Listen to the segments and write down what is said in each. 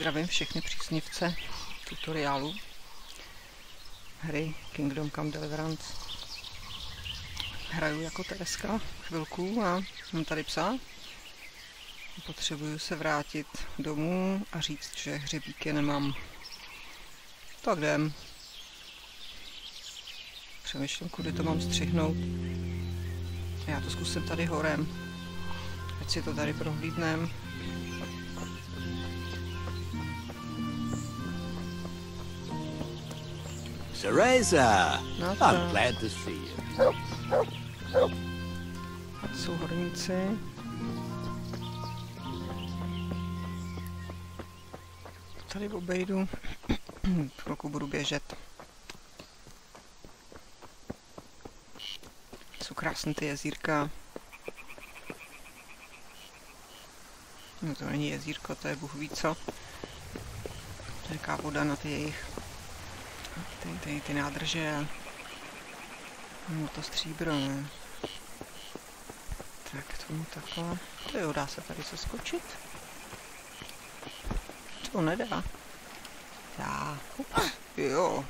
Zdravím všechny příznivce tutoriálu hry Kingdom Come Deliverance. Hraju jako Tereska chvilku a mám tady psa. Potřebuju se vrátit domů a říct, že hřebíky nemám. Tak jdem. Přemýšlím, kudy to mám střihnout. Já to zkusím tady horem. Ať si to tady prohlídnem. Cereza! No I'm glad to see you. jsou horníci. Tady obejdu. Chvilku budu běžet. Jsou krásné ty jezírka. No to není jezírko, to je bůh ví co. To je voda na ty jejich ty, ty, ty nádrže. No to stříbro, ne? Tak tomu takhle. To jo, dá se tady seskočit? To nedá. Dá. Ups, jo.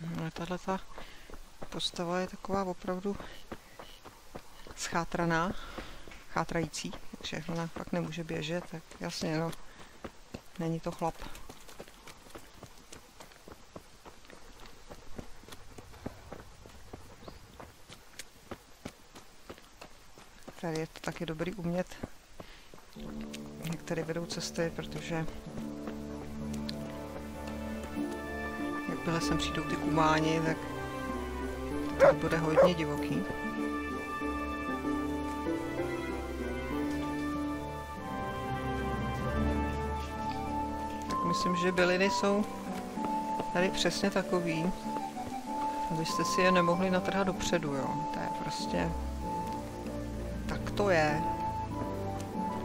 No, tahle ta postava je taková opravdu schátraná, chátrající, takže ona fakt nemůže běžet, tak jasně, no, není to chlap. Tady je to taky dobrý umět některé vedou cesty, protože jakmile sem přijdou ty kumáni, tak to bude hodně divoký. Myslím, že byliny jsou tady přesně takový, abyste si je nemohli natrhat dopředu, jo. To je prostě... Tak to je.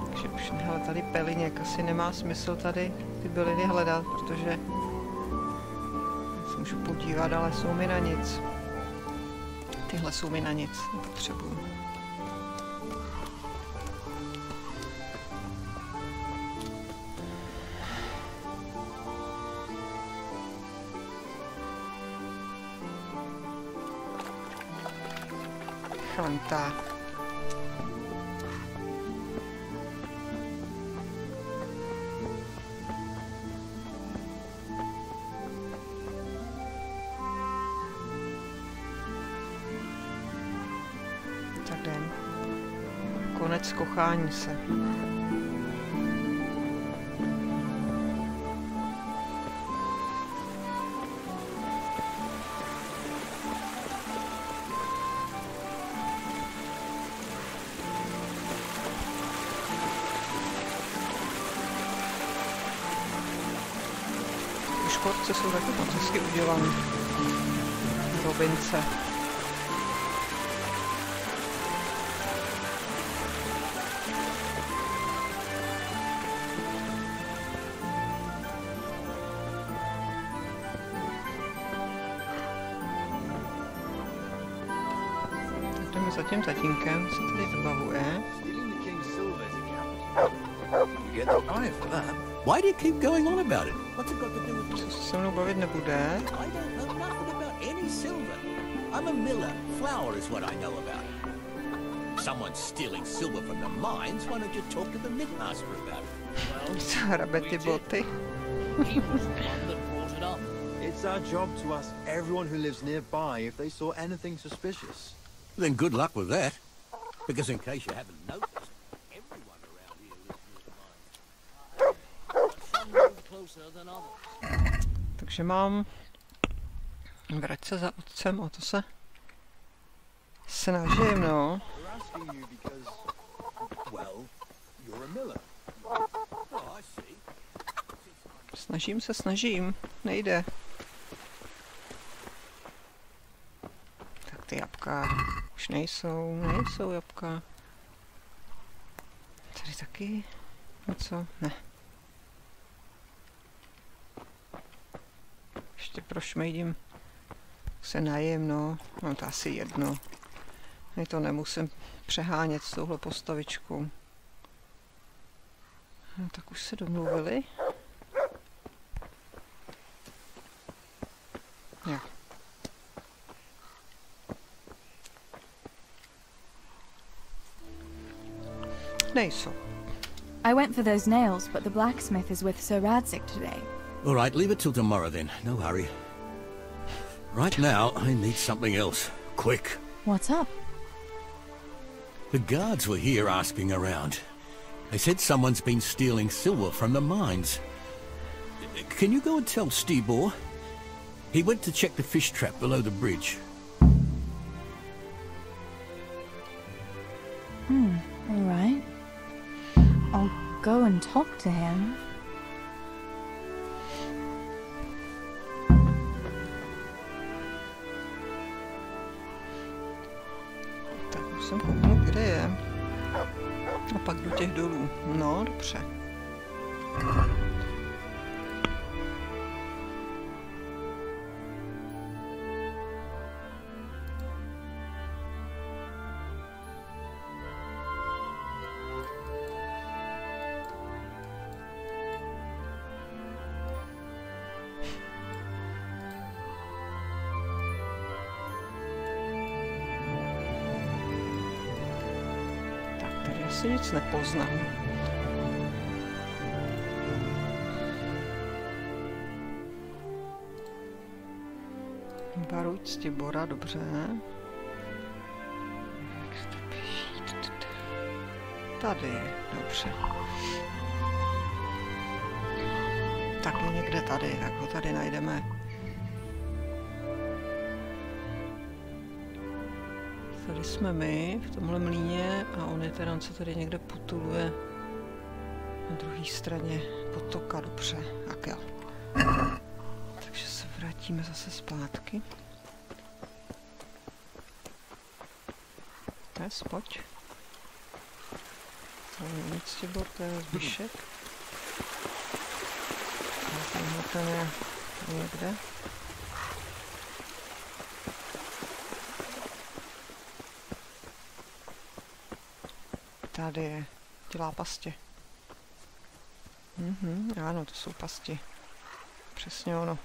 Takže už hele, tady peliněk asi nemá smysl tady ty byliny hledat, protože se můžu podívat, ale jsou mi na nic. Tyhle jsou mi na nic, nepotřebuju. Chlantá. Tak jdem. Konec kochání se. Škorce jsou taky moc hezky udělané. Robince. Tak jdeme za tím tatínkem, co tady vybavuje. Stealing the king's silver is a capital. You get the eye for that. Why do you keep going on about it? What's it got to do with Co me? se se mnou. I don't know nothing about any silver. I'm a miller. Flour is what I know about. Someone's stealing silver from the mines. Why don't you talk to the midmaster about it? Hrabe ty boty. He was the one that brought it up. It's our job to ask everyone who lives nearby if they saw anything suspicious. Then good luck with that. Because in case you haven't noticed, Takže mám vrať se za otcem, o to se snažím, no. Snažím se, snažím. Nejde. Tak ty jabka už nejsou, nejsou jabka. Tady taky něco? Ne. Ještě prošmejdím se najem, no. Mám to asi jedno. My to nemusím přehánět s touhle postavičkou. No, tak už se domluvili. Jo. Nejsou. I went for those nails, but the blacksmith is with Sir Radzik today. All right, leave it till tomorrow then. No hurry. Right now, I need something else. Quick. What's up? The guards were here asking around. They said someone's been stealing silver from the mines. Can you go and tell Ctibor? He went to check the fish trap below the bridge. Hmm, All right. I'll go and talk to him. Těch dolů. No, dobře. Asi nic nepoznám. Baruť dobře. Se to píší? Tady je, dobře. Tak je někde tady, tak ho tady najdeme. Jsme my, v tomhle mlíně, a on je teda, on se tady někde putuluje na druhé straně potoka, dobře, tak jo. Takže se vrátíme zase zpátky. Tess, pojď. To je nic, Tibor, to je zbyšek. A tenhle ten je někde. Tady je. Dělá pastě. Mhm, ano, to jsou pasti. Přesně ono.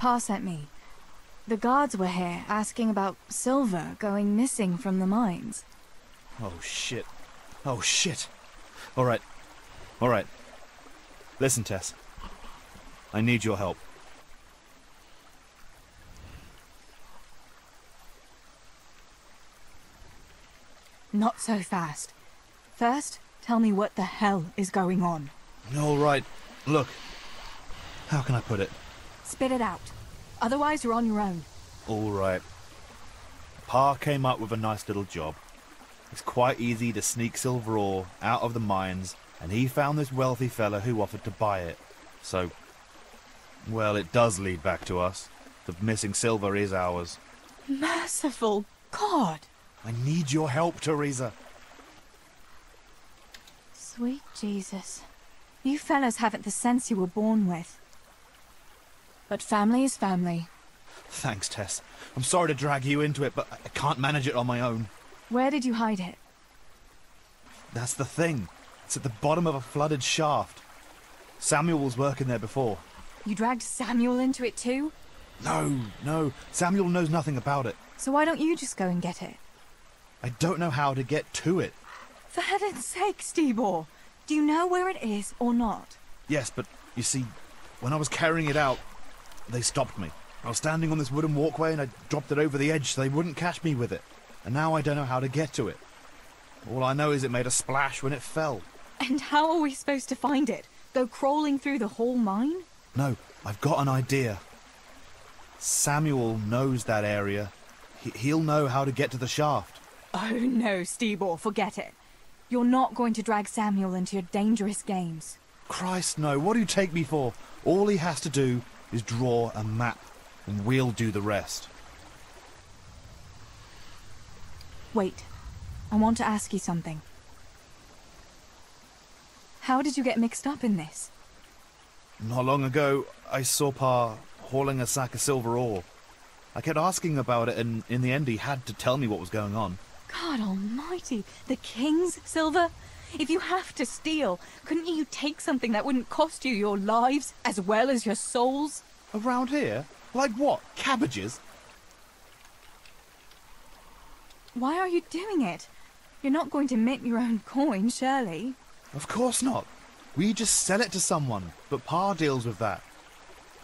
Pa sent me. The guards were here asking about silver going missing from the mines. Oh shit. Oh shit. All right. All right. Listen, Tess. I need your help. Not so fast. First, tell me what the hell is going on. All right. Look. How can I put it? Spit it out. Otherwise, you're on your own. All right. Pa came up with a nice little job. It's quite easy to sneak silver ore out of the mines, and he found this wealthy fella who offered to buy it. So, well, it does lead back to us. The missing silver is ours. Merciful God! I need your help, Teresa. Sweet Jesus. You fellas haven't the sense you were born with. But family is family. Thanks, Tess. I'm sorry to drag you into it, but I can't manage it on my own. Where did you hide it? That's the thing. It's at the bottom of a flooded shaft. Samuel was working there before. You dragged Samuel into it too? No, no. Samuel knows nothing about it. So why don't you just go and get it? I don't know how to get to it. For heaven's sake, Ctibor! Do you know where it is or not? Yes, but you see, when I was carrying it out, they stopped me. I was standing on this wooden walkway and I dropped it over the edge so they wouldn't catch me with it. And now I don't know how to get to it. All I know is it made a splash when it fell. And how are we supposed to find it? Go crawling through the whole mine? No, I've got an idea. Samuel knows that area. He- he'll know how to get to the shaft. Oh no, Ctibor, forget it. You're not going to drag Samuel into your dangerous games. Christ, no. What do you take me for? All he has to do is draw a map, and we'll do the rest. Wait, I want to ask you something. How did you get mixed up in this? Not long ago, I saw Pa hauling a sack of silver ore. I kept asking about it, and in the end, he had to tell me what was going on. God almighty, the king's silver? If you have to steal, couldn't you take something that wouldn't cost you your lives as well as your souls? Around here? Like what? Cabbages? Why are you doing it? You're not going to mint your own coin, surely. Of course not. We just sell it to someone, but Pa deals with that.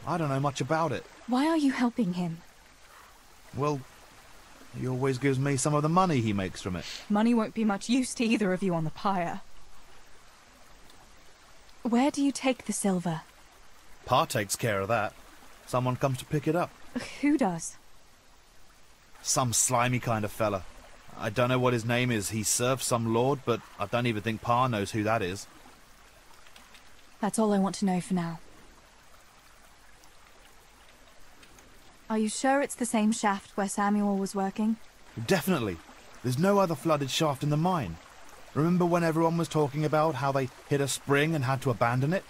I don't know much about it. Why are you helping him? Well, he always gives me some of the money he makes from it. Money won't be much use to either of you on the pyre. Where do you take the silver? Pa takes care of that. Someone comes to pick it up. Who does? Some slimy kind of fella. I don't know what his name is. He serves some lord, but I don't even think Pa knows who that is. That's all I want to know for now. Are you sure it's the same shaft where Samuel was working? Definitely. There's no other flooded shaft in the mine. Remember when everyone was talking about how they hit a spring and had to abandon it?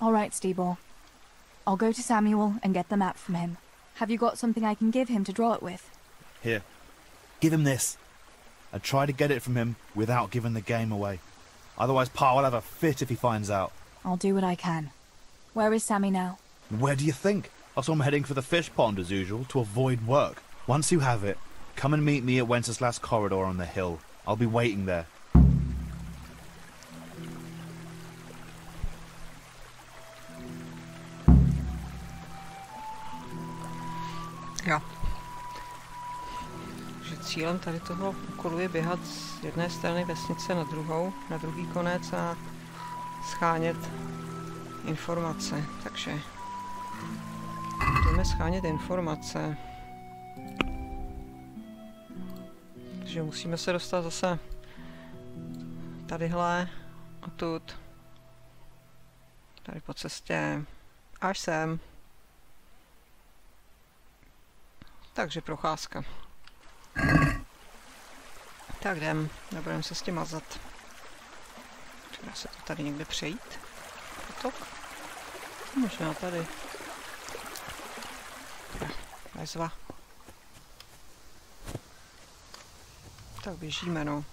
All right, Ctibor. I'll go to Samuel and get the map from him. Have you got something I can give him to draw it with? Here. Give him this. And try to get it from him without giving the game away. Otherwise, Pa will have a fit if he finds out. I'll do what I can. Where is Sammy now? Where do you think? I saw him heading for the fish pond as usual to avoid work. Once you have it, come and meet me at Wenceslas Corridor on the hill. I'll be waiting there. Cílem tady toho úkolu je běhat z jedné strany vesnice na druhou, na druhý konec a schánět informace. Takže jdeme schánět informace. Takže musíme se dostat zase tadyhle, odtud, tady po cestě, až sem. Takže procházka. Tak jdem, nebudeme se s tím mazat. Dá se to tady někde přejít? Potok? Možná tady. Vezva. Tak běžíme, no.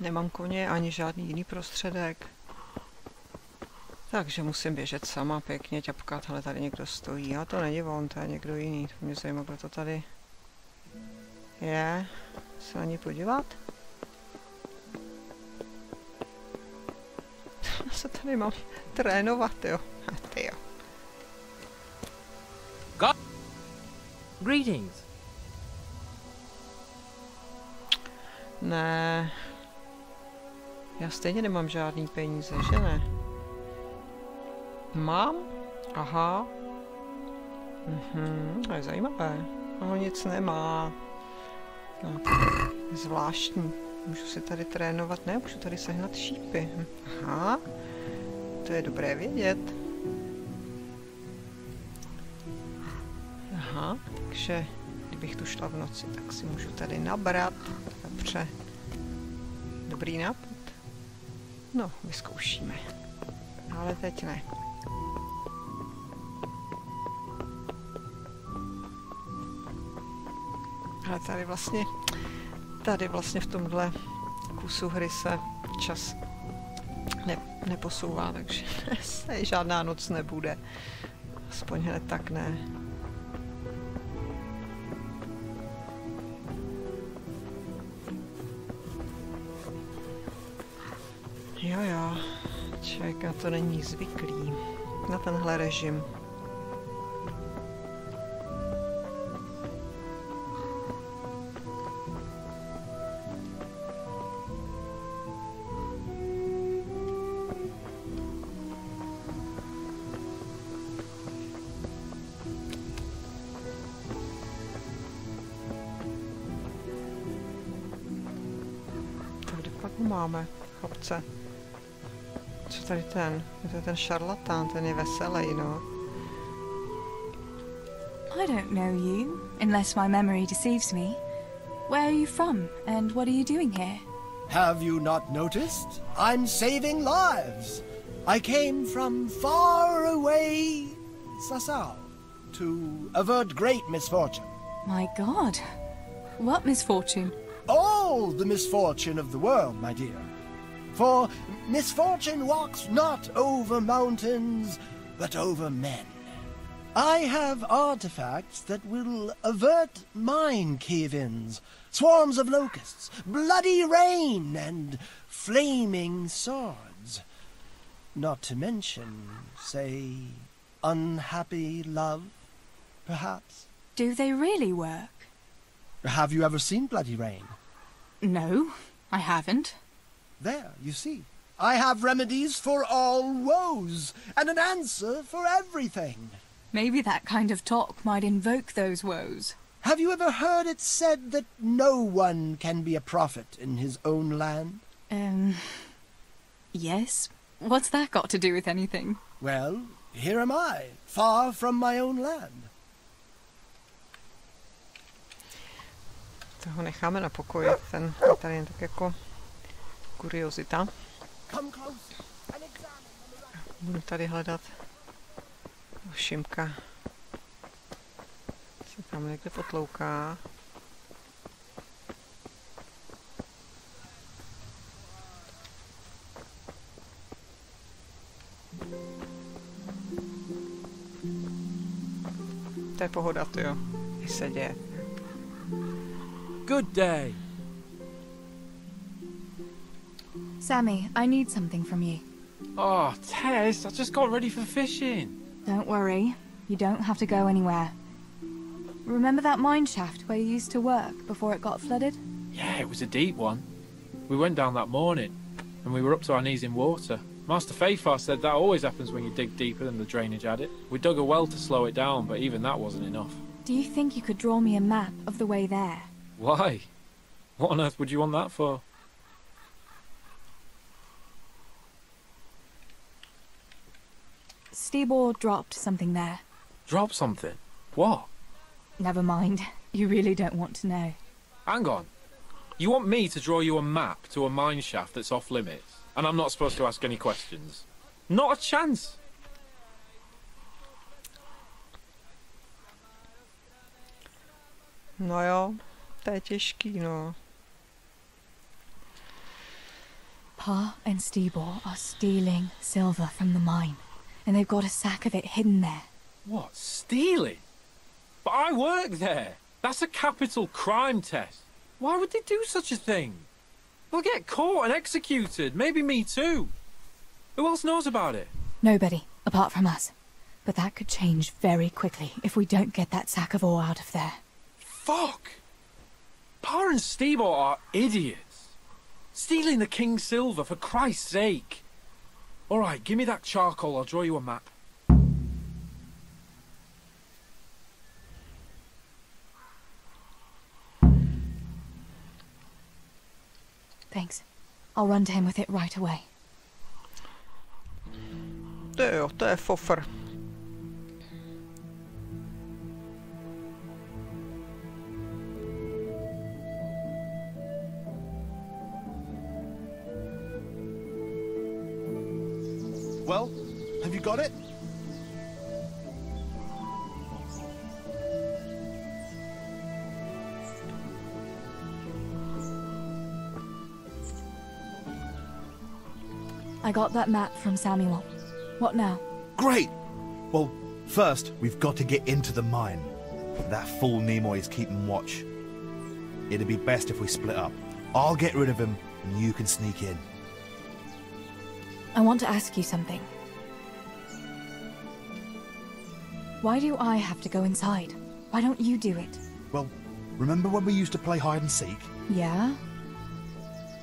Nemám koně ani žádný jiný prostředek. Takže musím běžet sama pěkně ťapkat, ale tady někdo stojí. A to není on, to je někdo jiný. To mě zajímá, kdo to tady je. Se na ní podívat? Já se tady mám trénovat, jo. A ty jo. Greetings. Ne. Já stejně nemám žádný peníze, že ne? Mám? Aha. Mhm, to je zajímavé. Ono nic nemá. No, zvláštní. Můžu si tady trénovat, ne? Můžu tady sehnat šípy. Hm, Aha. To je dobré vědět. Aha, takže kdybych tu šla v noci, tak si můžu tady nabrat. Dobře. Dobrý nápad. No, vyzkoušíme. Ale teď ne. Ale tady vlastně, tady vlastně v tomhle kusu hry se čas ne, neposouvá, takže žádná noc nebude. Aspoň hned tak ne. tak na to není zvyklý, na tenhle režim. Kde máme, chlapce? Co tady ten? To ten šarlatán, ten je veselý, no. I don't know you, unless my memory deceives me. Where are you from, and what are you doing here? Have you not noticed? I'm saving lives. I came from far away Sasau to avert great misfortune. My god. What misfortune? All the misfortune of the world, my dear. For misfortune walks not over mountains, but over men. I have artifacts that will avert mine cave-ins, swarms of locusts, bloody rain, and flaming swords. Not to mention, say, unhappy love, perhaps. Do they really work? Have you ever seen bloody rain? No, I haven't. There, you see. I have remedies for all woes, and an answer for everything. Maybe that kind of talk might invoke those woes. Have you ever heard it said that no one can be a prophet in his own land? Um. Yes? What's that got to do with anything? Well, here am I, far from my own land. Toho necháme na pokoji, ten je tady jen tak jako kuriozita. Budu tady hledat Šimka. Se tam někde potlouká. To je pohoda, to jo. I se děje. Good day. Sammy, I need something from you. Oh, Tess, I just got ready for fishing. Don't worry, you don't have to go anywhere. Remember that mine shaft where you used to work before it got flooded? Yeah, it was a deep one. We went down that morning, and we were up to our knees in water. Master Fafar said that always happens when you dig deeper than the drainage had it. We dug a well to slow it down, but even that wasn't enough. Do you think you could draw me a map of the way there? Why? What on earth would you want that for? Ctibor dropped something there. Drop something. What? Never mind. You really don't want to know. Hang on. You want me to draw you a map to a mine shaft that's off limits, and I'm not supposed to ask any questions? Not a chance. No jo, to je těžký, no. Pa and Ctibor are stealing silver from the mine, and they've got a sack of it hidden there. What? Stealing? But I work there. That's a capital crime test. Why would they do such a thing? They'll get caught and executed. Maybe me too. Who else knows about it? Nobody, apart from us. But that could change very quickly if we don't get that sack of ore out of there. Fuck! Pa and Stebo are idiots. Stealing the king's silver, for Christ's sake. All right, give me that charcoal. I'll draw you a map. Thanks. I'll run to him with it right away. To jo, to got it? I got that map from Samuel. What now? Great! Well, first, we've got to get into the mine. That fool Nimoy is keeping watch. It'd be best if we split up. I'll get rid of him, and you can sneak in. I want to ask you something. Why do I have to go inside? Why don't you do it? Well, remember when we used to play hide and seek? Yeah?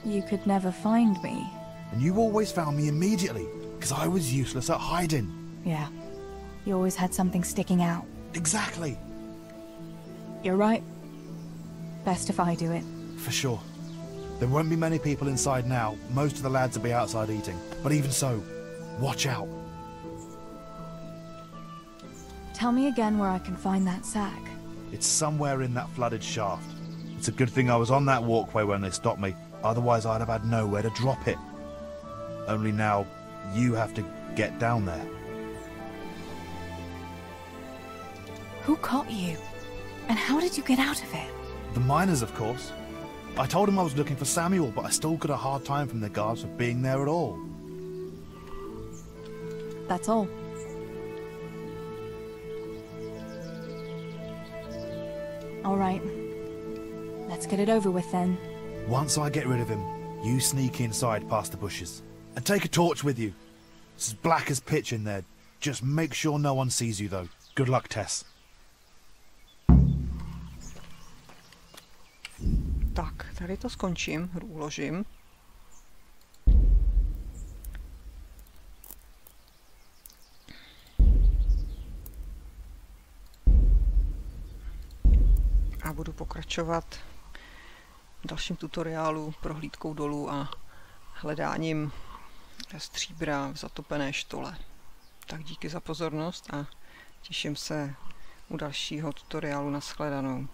You could never find me. And you always found me immediately, because I was useless at hiding. Yeah. You always had something sticking out. Exactly. You're right. Best if I do it. For sure. There won't be many people inside now. Most of the lads will be outside eating. But even so, watch out. Tell me again where I can find that sack. It's somewhere in that flooded shaft. It's a good thing I was on that walkway when they stopped me. Otherwise, I'd have had nowhere to drop it. Only now, you have to get down there. Who caught you? And how did you get out of it? The miners, of course. I told him I was looking for Samuel, but I still got a hard time from the guards for being there at all. That's all. All right. Let's get it over with then. Once I get rid of him, you sneak inside past the bushes. And take a torch with you. It's as black as pitch in there. Just make sure no one sees you, though. Good luck, Tess. Tak, tady to skončím, hru uložím. Budu pokračovat v dalším tutoriálu prohlídkou dolů a hledáním stříbra v zatopené štole. Tak díky za pozornost a těším se u dalšího tutoriálu na shledanou.